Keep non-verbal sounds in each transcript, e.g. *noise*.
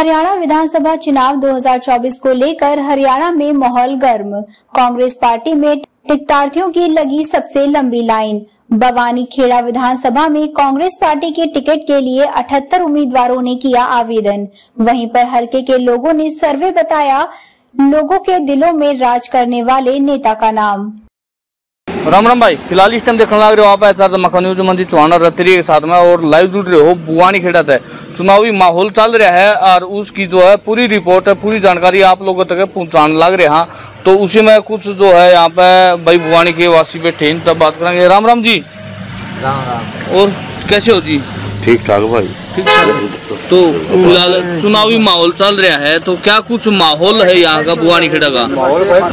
हरियाणा विधानसभा चुनाव 2024 को लेकर हरियाणा में माहौल गर्म। कांग्रेस पार्टी में टिकटार्थियों की लगी सबसे लंबी लाइन। बवानी खेड़ा विधानसभा में कांग्रेस पार्टी के टिकट के लिए 78 उम्मीदवारों ने किया आवेदन। वहीं पर हल्के के लोगों ने सर्वे बताया, लोगों के दिलों में राज करने वाले नेता का नाम। राम राम भाई फ़िलहाल इस टाइम देखने लग रहे हो आप ऐसा तो मखा न्यूज़ मंत्री चौहान और रतरी के साथ में और लाइव जुड़ रहे हो बुआनी खेड़ा है चुनावी माहौल चल रहा है और उसकी जो है पूरी रिपोर्ट है पूरी जानकारी आप लोगों तक पहुँचाने लग रहे हैं। तो उसी में कुछ जो है यहाँ पे भाई बुआनी के वासी बैठे तब बात करेंगे। राम राम जी। राम राम और कैसे हो जी? ठीक ठाक भाई। तो फ़िलहाल चुनावी माहौल चल रहा है तो क्या कुछ माहौल है यहाँ का बुआनी खेड़ा का?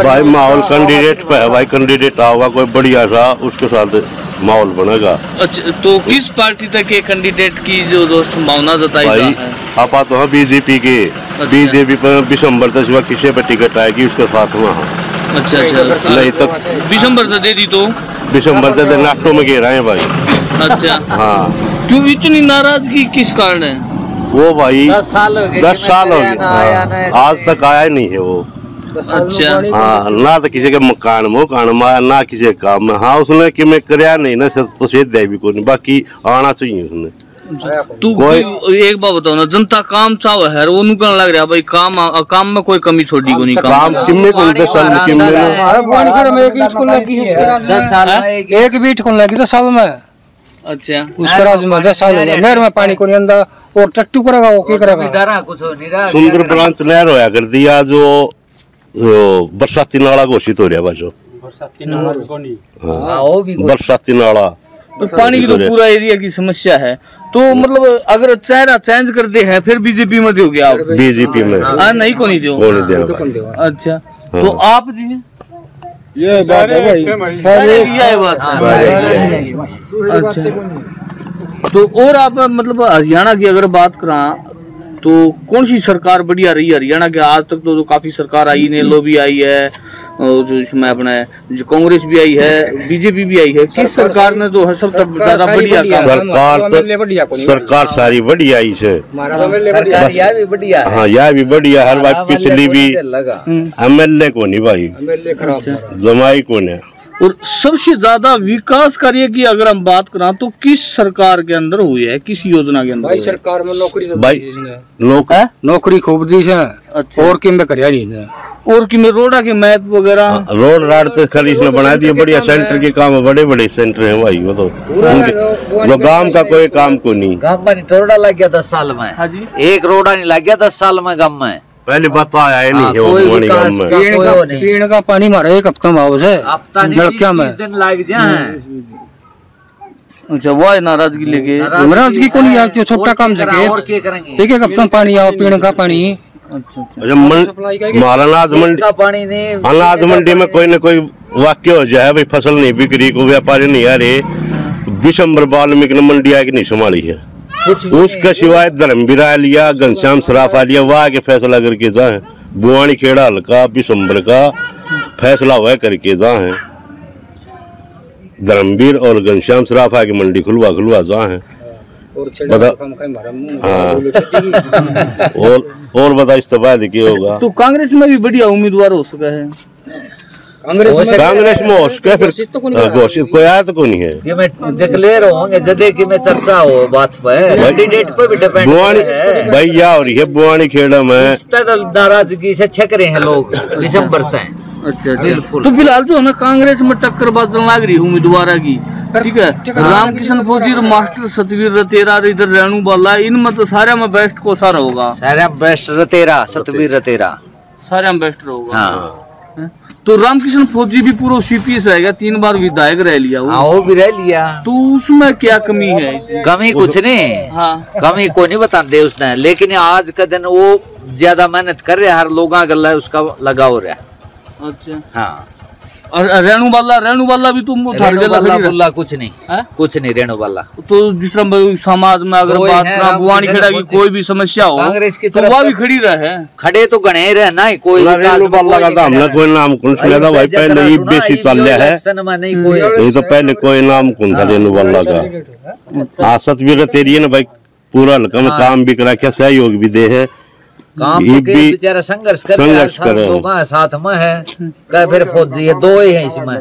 भाई माहौल कैंडिडेट पे है भाई कैंडिडेट आओगा कोई बढ़िया सा उसके साथ माहौल बनेगा। अच्छा तो किस पार्टी तक के कैंडिडेट की जो, जो संभावना जताई भाई आप तो हैं बीजेपी के। बीजेपी पर दिसंबर तक सिवा किसी पे टिकट आएगी उसके साथ में हाँ। अच्छा अच्छा। नहीं तो दिसंबर तक दे दी तो? दिसंबर तक नाटो में घेरा है भाई। अच्छा। हाँ। क्यों इतनी नाराज़गी? किस कारण है? वो भाई दस साल हो गए दस साल हो गए। हाँ, आज तक आया नहीं है वो। अच्छा। हाँ ना तो किसी के मकान में मकान में आया ना किसी के काम। में हाँ उसने कि मैं करया नहीं ना सिर्फ़ तो सीध दे भी कोई नहीं बाकी आना चाहिए उसने। तू कोई- एक बात बताओ ना जनता काम चाव है वो नु कहने लग रहा भाई काम काम में कोई कमी छोड़ी को नहीं काम काम किम्मे को दस साल में किम्मे हमारे पानी में एक बीट को लगी में एक एक भी लगी तो साल में। अच्छा। उसके राज में साल हो गए मेरे में पानी को नहीं और टट्टू करेगा वो क्या करेगा विदारा कुछ हो नहीं सुंदर ब्रांच नहर होया कर दिया जो जो बरसाती नाला घोषित हो रहा है जो। हाँ, वो भी बरसाती नाला। तो पानी की तो पूरा एरिया की समस्या है। तो मतलब अगर चेहरा चेंज कर दे है फिर बीजेपी में दोगे आप? बीजेपी में। हाँ नहीं को नहीं दो? अच्छा। तो आप जी ये बात है भाई। सारे ये बात हाँ, है। अच्छा। तो और आप मतलब हरियाणा की अगर बात करा तो कौन सी सरकार बढ़िया रही है? हरियाणा के आज तक तो जो काफ़ी सरकार आई ने भी *clears throat* आई है। और जो इसमें अपने जो कांग्रेस भी आई है बीजेपी भी आई है किस सरकार ने जो है सबसे ज़्यादा बढ़िया काम सरकार तो सरकार सारी बढ़िया ही से। बढ़िया है। हाँ यह भी बढ़िया हर बात पिछली भी। लगा। एमएलए को नहीं भाई। जमाई को नहीं। और सबसे ज़्यादा विकास कार्य की अगर हम बात करें तो किस सरकार के अंदर हुई है? किस योजना के अंदर भाई सरकार में नौकरी तो भाई नौकरी खूब दी है अच्छा। और किम में करिया नहीं इसने। और कि में रोडा के मैप वगैरह? रोड राड तो खाली इसने बना दिए बढ़िया सेंटर के काम है बड़े बड़े सेंटर हैं भाई वो तो जो गाँव का कोई काम को नहीं। गाँव में नहीं रोड़ा लग गया दस साल में। हाँ एक रोड़ा नहीं लग गया दस साल में गाँव में। पहले बात आया है हाँ, नहीं है वो कोई गाँव में। का- पीण का नहीं। पानी मारा एक हफ़्ता में आओ से हफ़्ता लड़किया में। दिन लग जाए अच्छा वो है नाराज़गी लेके। महाराज की कोनी आती छोटा काम एक एक हफ़्ता पानी आओ पीने का पानी। अच्छा अच्छा। अच्छा अनाज मंडी का अनाज मंडी में कोई न कोई वाक्य हो जाए भाई फ़सल नहीं बिक रही कोई व्यापारी नहीं आ रहे। दिसंबर वाल्मीकि ने मंडी आके नहीं संभाली है। उसके सिवाय धर्मवीर आ लिया घनश्याम सराफ आ लिया वह आके फैसला करके जाए बुआनी खेड़ा हल्का दिसंबर का फैसला हुआ करके जाए धर्मवीर और घनश्याम सराफ आके मंडी खुलवा खुलवा जाए और छेड़ा बता- काम का मारा मुँह हाँ। में बोले, *laughs* और और बता इस बाद क्या होगा? तो कांग्रेस में भी बढ़िया उम्मीदवार हो सका है। कांग्रेस में कांग्रेस में हो सके फिर घोषित तो हाँ। घोषित कोई आया तो नहीं है। ये मैं डिक्लेयर होंगे जदे की मैं चर्चा हो बात पे कैंडिडेट पे भी डिपेंड है। भैया और ये बुआनी खेड़ा में नाराज़गी से छक रहे हैं लोग दिसंबर तक। अच्छा बिल्कुल। तो फ़िलहाल जो है ना कांग्रेस में टक्कर बाजन लग रही है उम्मीदवार की। ठीक है। रामकिशन फौजी मास्टर सतवीर रतेरा इधर रेणु बाला इनमें तो सारे में बेस्ट को सारा होगा सारे बेस्ट रतेरा सतवीर रतेरा। सारे में बेस्ट होगा हाँ। तो रामकिशन फौजी भी पूरा सीपीएस रहेगा तीन बार विधायक रह लिया वो। हाँ वो भी रह लिया। तो उसमें क्या कमी है? कमी कुछ नहीं। हाँ। कमी को नहीं बताते उसने लेकिन आज का दिन वो ज़्यादा मेहनत कर रहे हैं, हर लोग गला उसका लगा हो रहा है। अच्छा। हाँ। और रेणु बाला रेणु बाला भी तुम रेणु रह- बुल्ला कुछ नहीं। हैं? कुछ नहीं रेणु वाला तो जिस तरह समाज में अगर कोई बात है, करा बुआनी खेड़ा की कोई भी समस्या हो कांग्रेस की तो तरफ़ वह भी खड़ी रहे। खड़े तो गणे ही रहना ही कोई रेणु बाला का तो हमने कोई नाम कौन सुना था भाई पहले ही बेसी चल रहा है नहीं तो पहले कोई नाम कौन था रेणु बाला का हाँ सतवीर तेरी है ना भाई पूरा हल्का में हाँ। काम भी करा क्या सहयोग भी दे है। काम ये तो के बेचारा संघर्ष कर संघर्ष कर रहे हैं। लोग हैं, साथ में है कह फिर फौजी है दो ही है इसमें।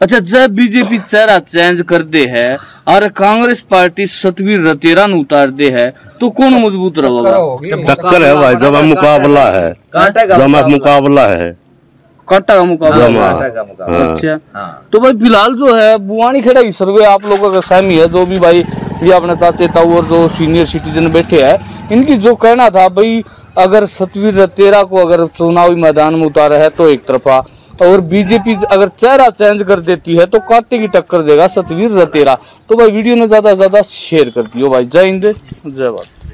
अच्छा जब बीजेपी चेहरा चेंज कर दे है और कांग्रेस पार्टी सतवीर रतेरा उतार दे है तो कौन मज़बूत रहेगा? टक्कर है भाई जब मुकाबला है। कांटे का जमा मुकाबला। है। कांटा का मुकाबला। का हाँ। अच्छा। हाँ। तो भाई फ़िलहाल जो है बुआनी खेड़ा की सर्वे आप लोगों का सहमी है जो भी भाई ये अपने चाचे ताऊ और जो सीनियर सिटीजन बैठे हैं इनकी जो कहना था भाई अगर सतवीर रतेरा को अगर चुनावी मैदान में उतारा है तो एक तरफा। और बीजेपी अगर चेहरा चेंज कर देती है तो कांटे की टक्कर देगा सतवीर रतेरा तो भाई वीडियो ने ज़्यादा से ज़्यादा शेयर कर दियो भाई। जय हिंद, जय भारत।